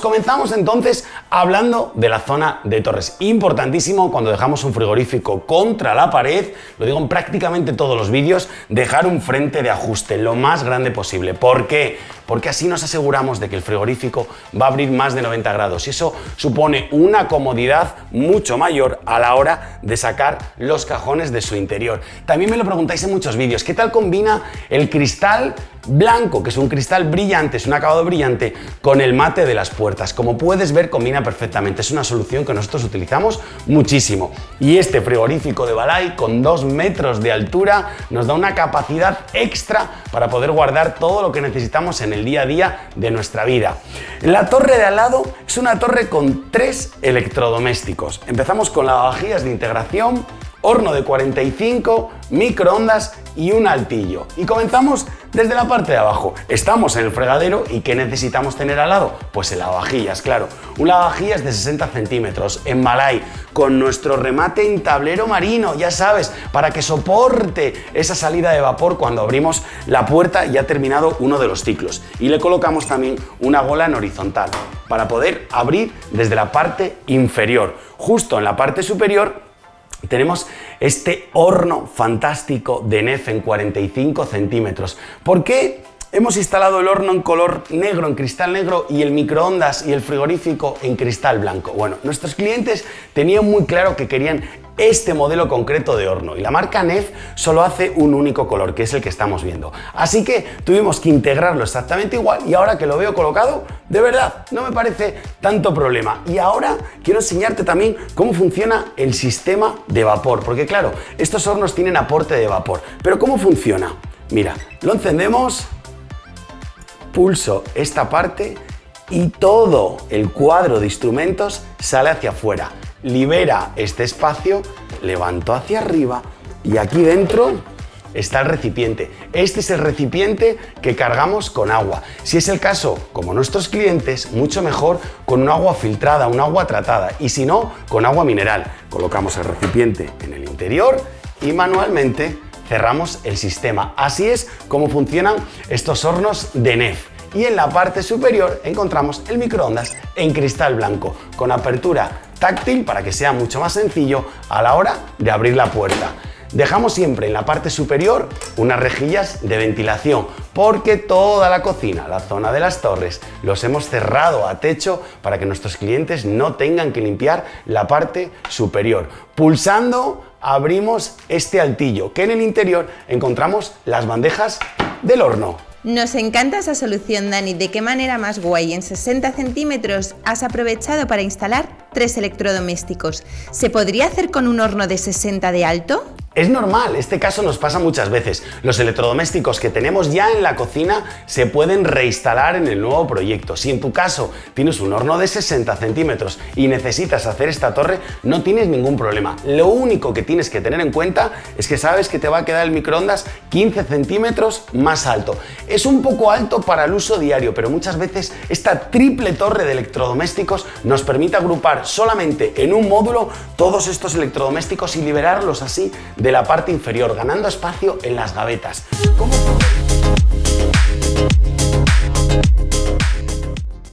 Comenzamos entonces hablando de la zona de torres. Importantísimo cuando dejamos un frigorífico contra la pared, lo digo en prácticamente todos los vídeos, dejar un frente de ajuste lo más grande posible. ¿Por qué? Porque así nos aseguramos de que el frigorífico va a abrir más de 90 grados y eso supone una comodidad mucho mayor a la hora de sacar los cajones de su interior. También me lo preguntáis en muchos vídeos, ¿qué tal combina el cristal blanco, que es un cristal brillante, es un acabado brillante, con el mate de las puertas. Como puedes ver, combina perfectamente. Es una solución que nosotros utilizamos muchísimo. Y este frigorífico de Balay, con 2 metros de altura, nos da una capacidad extra para poder guardar todo lo que necesitamos en el día a día de nuestra vida. La torre de al lado es una torre con tres electrodomésticos. Empezamos con lavavajillas de integración, horno de 45, microondas y un altillo. Y comenzamos desde la parte de abajo. Estamos en el fregadero y ¿qué necesitamos tener al lado? Pues el lavavajillas, claro. Un lavavajillas de 60 centímetros en Malay con nuestro remate en tablero marino, ya sabes, para que soporte esa salida de vapor cuando abrimos la puerta y ha terminado uno de los ciclos. Y le colocamos también una gola en horizontal para poder abrir desde la parte inferior. Justo en la parte superior tenemos este horno fantástico de NEF en 45 centímetros. ¿Por qué hemos instalado el horno en color negro, en cristal negro, y el microondas y el frigorífico en cristal blanco? Bueno, nuestros clientes tenían muy claro que querían este modelo concreto de horno y la marca NEF solo hace un único color, que es el que estamos viendo. Así que tuvimos que integrarlo exactamente igual y ahora que lo veo colocado, de verdad, no me parece tanto problema. Y ahora quiero enseñarte también cómo funciona el sistema de vapor, porque claro, estos hornos tienen aporte de vapor, pero ¿cómo funciona? Mira, lo encendemos, pulso esta parte y todo el cuadro de instrumentos sale hacia afuera libera este espacio, levanto hacia arriba y aquí dentro está el recipiente. Este es el recipiente que cargamos con agua. Si es el caso, como nuestros clientes, mucho mejor con un agua filtrada, un agua tratada y si no, con agua mineral. Colocamos el recipiente en el interior y manualmente cerramos el sistema. Así es como funcionan estos hornos de NEF y en la parte superior encontramos el microondas en cristal blanco con apertura táctil para que sea mucho más sencillo a la hora de abrir la puerta. Dejamos siempre en la parte superior unas rejillas de ventilación porque toda la cocina, la zona de las torres, los hemos cerrado a techo para que nuestros clientes no tengan que limpiar la parte superior. Pulsando abrimos este altillo que en el interior encontramos las bandejas del horno. Nos encanta esa solución, Dani. ¿De qué manera más guay? En 60 centímetros has aprovechado para instalar tres electrodomésticos. ¿Se podría hacer con un horno de 60 de alto? Es normal, este caso nos pasa muchas veces. Los electrodomésticos que tenemos ya en la cocina se pueden reinstalar en el nuevo proyecto. Si en tu caso tienes un horno de 60 centímetros y necesitas hacer esta torre, no tienes ningún problema. Lo único que tienes que tener en cuenta es que sabes que te va a quedar el microondas 15 centímetros más alto. Es un poco alto para el uso diario, pero muchas veces esta triple torre de electrodomésticos nos permite agrupar solamente en un módulo todos estos electrodomésticos y liberarlos así de la parte inferior, ganando espacio en las gavetas.